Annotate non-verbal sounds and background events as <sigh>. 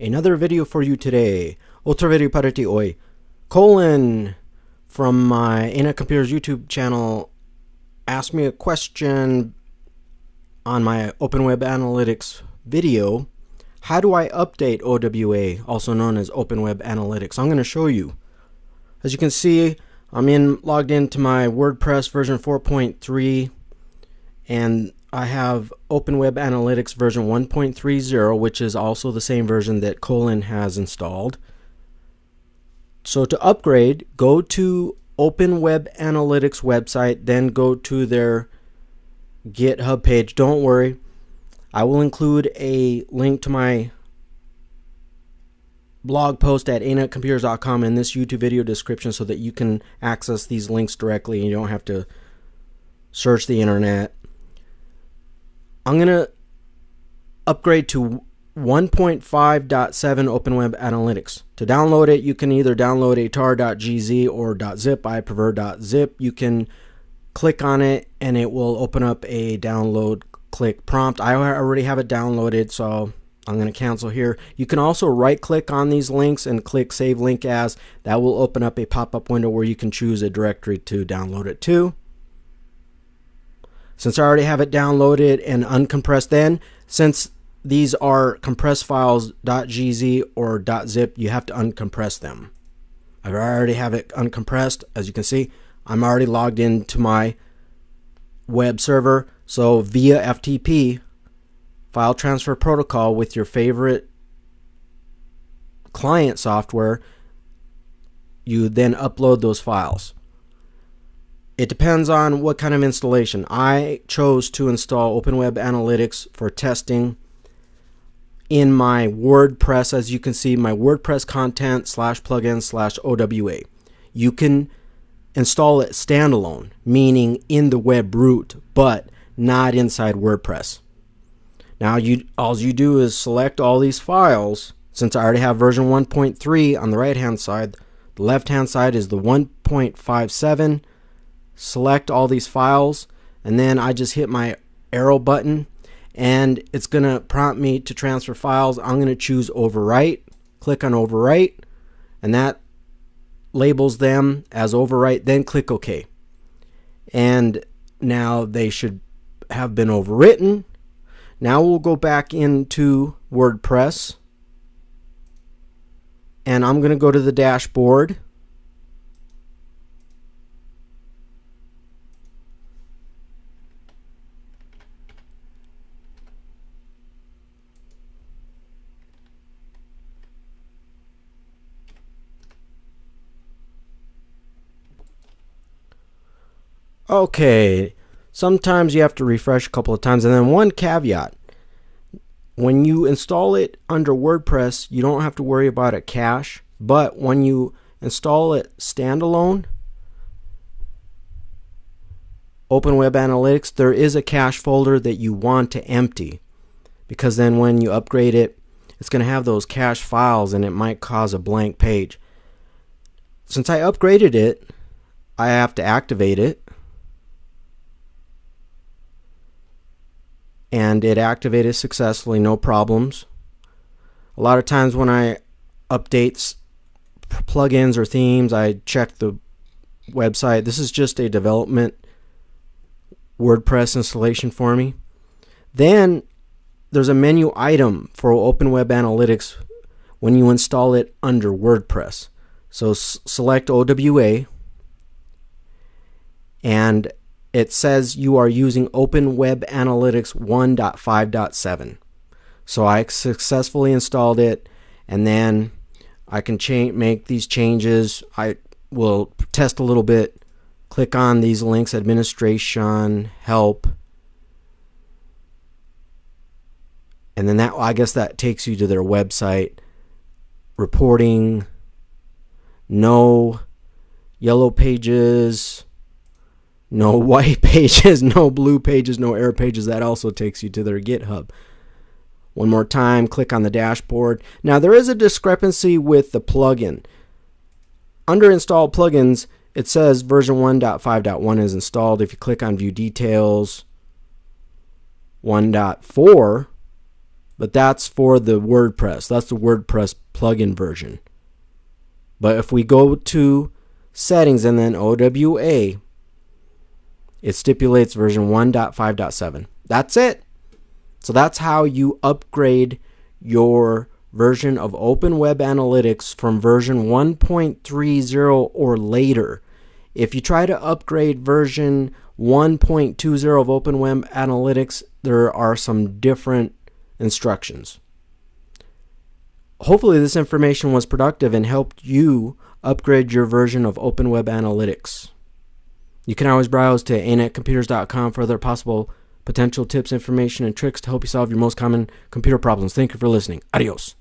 Another video for you today. Otro video para ti hoy. Colin from my Ana Computers YouTube channel asked me a question on my Open Web Analytics video. How do I update OWA, also known as Open Web Analytics? I'm going to show you. As you can see, I'm in logged into my WordPress version 4.3 and I have Open Web Analytics version 1.30 which is also the same version that Colin has installed. So to upgrade, go to Open Web Analytics website, then go to their GitHub page. Don't worry, I will include a link to my blog post at anetcomputers.com in this YouTube video description so that you can access these links directly and you don't have to search the internet. I'm going to upgrade to 1.5.7 Open Web Analytics. To download it, you can either download a tar.gz or .zip. I prefer .zip. You can click on it and it will open up a download click prompt. I already have it downloaded, so I'm going to cancel here. You can also right click on these links and click save link as. That will open up a pop-up window where you can choose a directory to download it to. Since I already have it downloaded and uncompressed then, since these are compressed files .gz or .zip, you have to uncompress them. I already have it uncompressed. As you can see, I'm already logged into my web server. So via FTP, file transfer protocol with your favorite client software, you then upload those files. It depends on what kind of installation. I chose to install Open Web Analytics for testing in my WordPress, as you can see, my WordPress content slash plugin slash OWA. You can install it standalone, meaning in the web root, but not inside WordPress. Now, you all you do is select all these files. Since I already have version 1.3 on the right hand side, the left hand side is the 1.57. Select all these files, and then I just hit my arrow button and it's going to prompt me to transfer files. I'm going to choose overwrite, click on overwrite, and that labels them as overwrite, then click OK. And now they should have been overwritten. Now we'll go back into WordPress and I'm going to go to the dashboard Okay, sometimes you have to refresh a couple of times. And then one caveat when you install it under WordPress, you don't have to worry about a cache. But when you install it standalone, Open Web Analytics, there is a cache folder that you want to empty because then when you upgrade it, it's going to have those cache files and it might cause a blank page. Since I upgraded it, I have to activate it. And it activated successfully, no problems. A lot of times when I update plugins or themes, I check the website. This is just a development WordPress installation for me. Then there's a menu item for Open Web Analytics when you install it under WordPress. So select OWA and it says you are using Open Web Analytics 1.5.7. So I successfully installed it and then I can make these changes. I will test a little bit. Click on these links administration, help. And then that I guess that takes you to their website. Reporting no yellow pages no <laughs> white pages, no blue pages, no error pages. That also takes you to their GitHub. One more time, click on the dashboard. Now, there is a discrepancy with the plugin. Under installed plugins, it says version 1.5.1 is installed. If you click on view details, 1.4 But that's for the WordPress. That's the WordPress plugin version. But if we go to settings and then OWA, it stipulates version 1.5.7. That's it. So that's how you upgrade your version of Open Web Analytics from version 1.30 or later. If you try to upgrade version 1.20 of Open Web Analytics, there are some different instructions. Hopefully, this information was productive and helped you upgrade your version of Open Web Analytics. You can always browse to anetcomputers.com for other possible potential tips, information, and tricks to help you solve your most common computer problems. Thank you for listening. Adios.